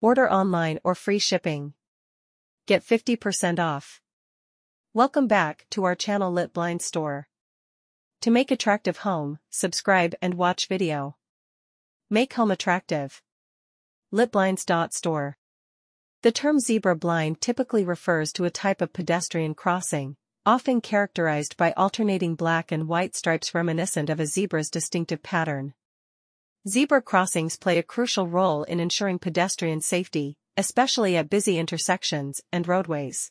Order online or free shipping. Get 50% off. Welcome back to our channel Lit Blind Store. To make attractive home, subscribe and watch video. Make home attractive. Litblinds.store. The term zebra blind typically refers to a type of pedestrian crossing, often characterized by alternating black and white stripes reminiscent of a zebra's distinctive pattern. Zebra crossings play a crucial role in ensuring pedestrian safety, especially at busy intersections and roadways.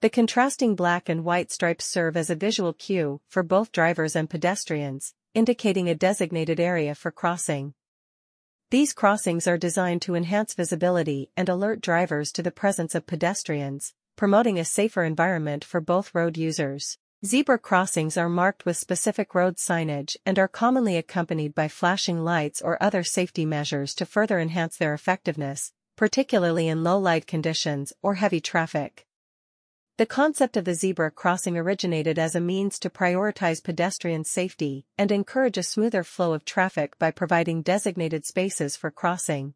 The contrasting black and white stripes serve as a visual cue for both drivers and pedestrians, indicating a designated area for crossing. These crossings are designed to enhance visibility and alert drivers to the presence of pedestrians, promoting a safer environment for both road users. Zebra crossings are marked with specific road signage and are commonly accompanied by flashing lights or other safety measures to further enhance their effectiveness, particularly in low light conditions or heavy traffic. The concept of the zebra crossing originated as a means to prioritize pedestrian safety and encourage a smoother flow of traffic by providing designated spaces for crossing.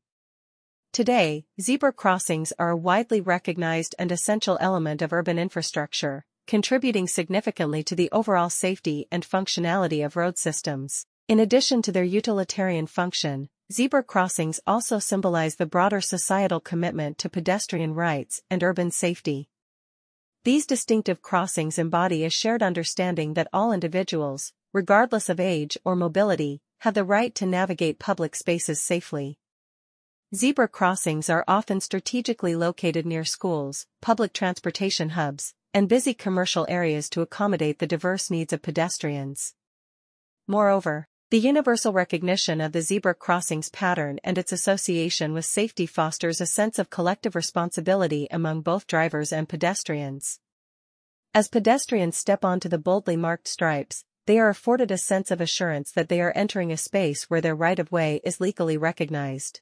Today, zebra crossings are a widely recognized and essential element of urban infrastructure, contributing significantly to the overall safety and functionality of road systems. In addition to their utilitarian function, zebra crossings also symbolize the broader societal commitment to pedestrian rights and urban safety. These distinctive crossings embody a shared understanding that all individuals, regardless of age or mobility, have the right to navigate public spaces safely. Zebra crossings are often strategically located near schools, public transportation hubs, and busy commercial areas to accommodate the diverse needs of pedestrians. Moreover, the universal recognition of the zebra crossings pattern and its association with safety fosters a sense of collective responsibility among both drivers and pedestrians. As pedestrians step onto the boldly marked stripes, they are afforded a sense of assurance that they are entering a space where their right-of-way is legally recognized.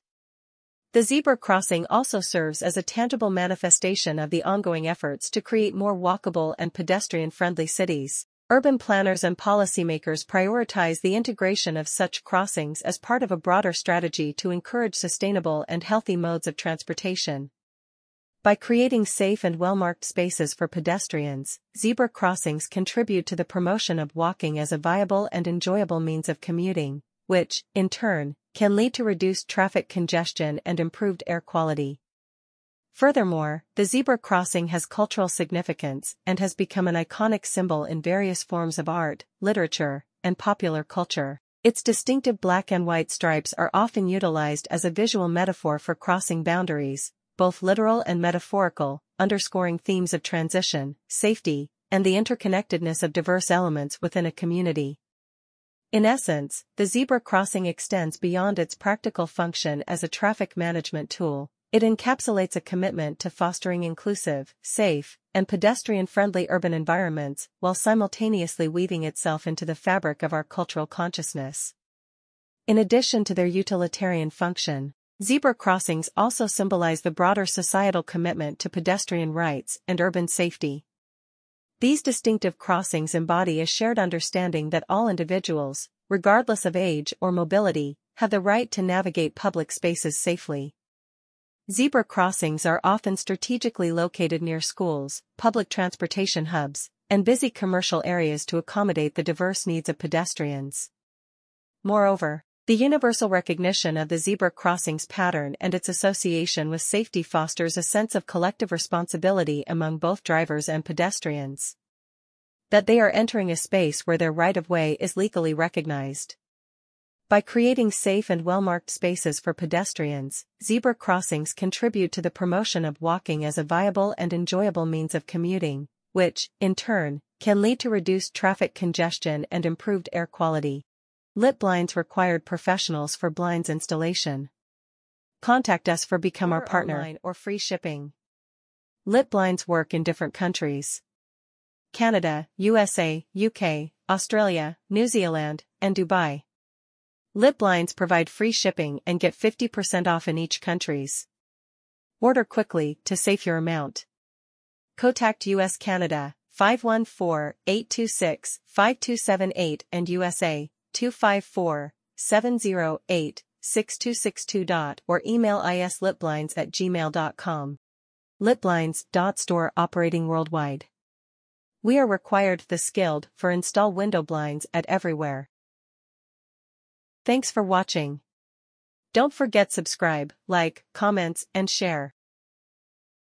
The zebra crossing also serves as a tangible manifestation of the ongoing efforts to create more walkable and pedestrian-friendly cities. Urban planners and policymakers prioritize the integration of such crossings as part of a broader strategy to encourage sustainable and healthy modes of transportation. By creating safe and well-marked spaces for pedestrians, zebra crossings contribute to the promotion of walking as a viable and enjoyable means of commuting, which, in turn, can lead to reduced traffic congestion and improved air quality. Furthermore, the zebra crossing has cultural significance and has become an iconic symbol in various forms of art, literature, and popular culture. Its distinctive black and white stripes are often utilized as a visual metaphor for crossing boundaries, both literal and metaphorical, underscoring themes of transition, safety, and the interconnectedness of diverse elements within a community. In essence, the zebra crossing extends beyond its practical function as a traffic management tool, it encapsulates a commitment to fostering inclusive, safe, and pedestrian-friendly urban environments while simultaneously weaving itself into the fabric of our cultural consciousness. In addition to their utilitarian function, zebra crossings also symbolize the broader societal commitment to pedestrian rights and urban safety. These distinctive crossings embody a shared understanding that all individuals, regardless of age or mobility, have the right to navigate public spaces safely. Zebra crossings are often strategically located near schools, public transportation hubs, and busy commercial areas to accommodate the diverse needs of pedestrians. Moreover, the universal recognition of the zebra crossings pattern and its association with safety fosters a sense of collective responsibility among both drivers and pedestrians. That they are entering a space where their right-of-way is legally recognized. By creating safe and well-marked spaces for pedestrians, zebra crossings contribute to the promotion of walking as a viable and enjoyable means of commuting, which, in turn, can lead to reduced traffic congestion and improved air quality. Lit blinds required professionals for blinds installation. Contact us for become our partner or free shipping. Lit blinds work in different countries. Canada, USA, UK, Australia, New Zealand, and Dubai. Lit blinds provide free shipping and get 50% off in each countries. Order quickly to save your amount. Contact US Canada 514-826-5278 and USA 254 708 6262. or email islipblinds at gmail.com. Litblinds. Store operating worldwide. We are required the skilled for install window blinds at everywhere. Thanks for watching. Don't forget subscribe, like, comments, and share.